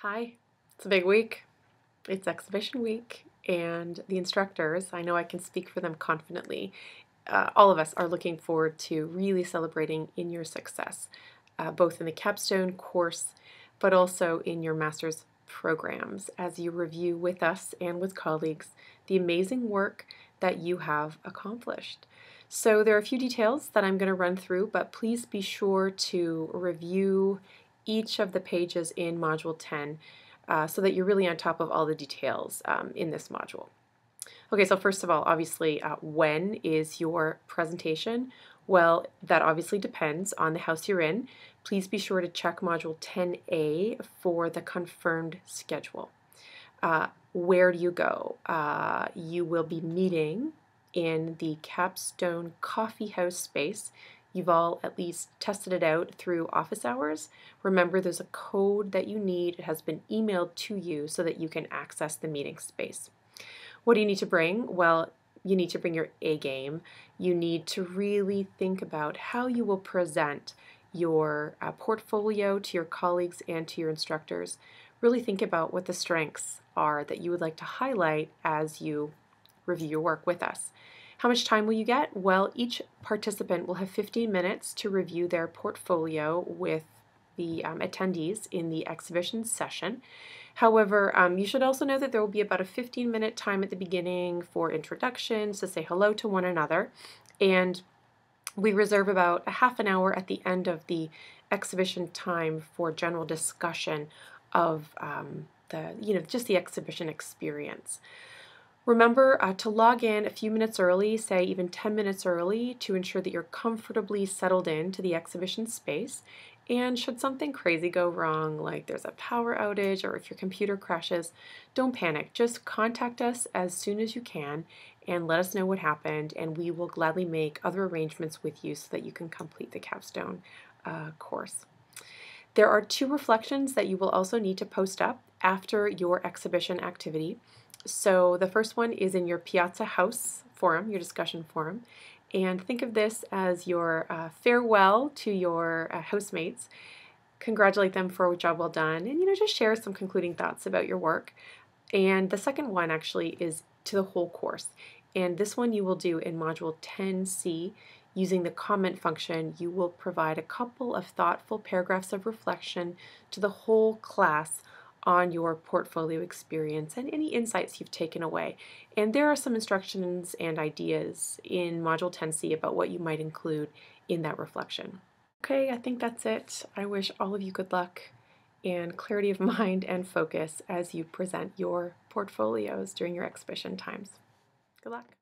Hi, it's a big week. It's exhibition week, and the instructors, I know I can speak for them confidently, uh, all of us are looking forward to really celebrating in your success, uh, both in the capstone course, but also in your master's programs as you review with us and with colleagues the amazing work that you have accomplished. So there are a few details that I'm going to run through, but please be sure to review each of the pages in Module 10 uh, so that you're really on top of all the details um, in this module. Okay, so first of all, obviously, uh, when is your presentation? Well, that obviously depends on the house you're in. Please be sure to check Module 10A for the confirmed schedule. Uh, where do you go? Uh, you will be meeting in the Capstone Coffee House space. You've all at least tested it out through office hours. Remember, there's a code that you need. It has been emailed to you so that you can access the meeting space. What do you need to bring? Well, you need to bring your A game. You need to really think about how you will present your uh, portfolio to your colleagues and to your instructors. Really think about what the strengths are that you would like to highlight as you review your work with us. How much time will you get? Well, each participant will have 15 minutes to review their portfolio with the um, attendees in the exhibition session. However, um, you should also know that there will be about a 15 minute time at the beginning for introductions to say hello to one another. And we reserve about a half an hour at the end of the exhibition time for general discussion of um, the, you know, just the exhibition experience. Remember uh, to log in a few minutes early, say even 10 minutes early, to ensure that you're comfortably settled into the exhibition space. And should something crazy go wrong, like there's a power outage or if your computer crashes, don't panic. Just contact us as soon as you can and let us know what happened, and we will gladly make other arrangements with you so that you can complete the capstone uh, course. There are two reflections that you will also need to post up after your exhibition activity. So the first one is in your Piazza House forum, your discussion forum. And think of this as your uh, farewell to your uh, housemates. Congratulate them for a job well done and, you know, just share some concluding thoughts about your work. And the second one actually is to the whole course. And this one you will do in Module 10C. Using the comment function, you will provide a couple of thoughtful paragraphs of reflection to the whole class on your portfolio experience and any insights you've taken away. And there are some instructions and ideas in Module 10C about what you might include in that reflection. Okay, I think that's it. I wish all of you good luck and clarity of mind and focus as you present your portfolios during your exhibition times. Good luck.